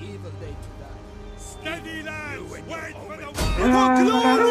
evil day to die. Steady, lads! Wait for the Everyone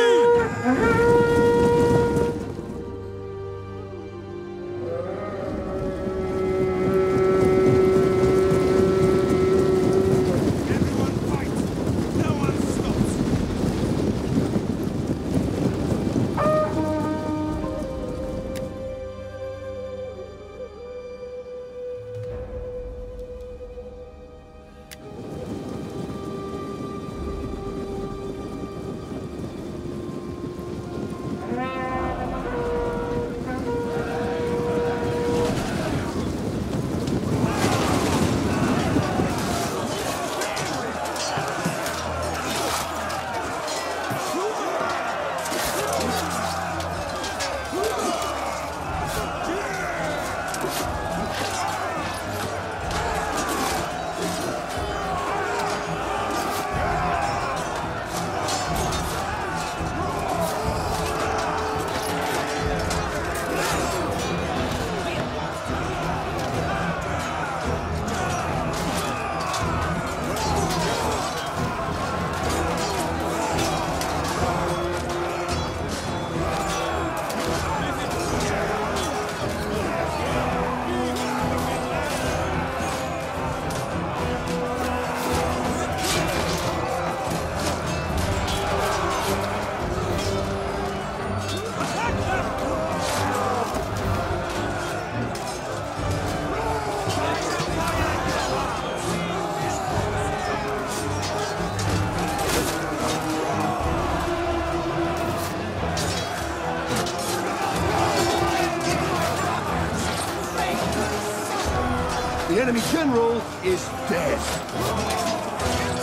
The enemy general is dead.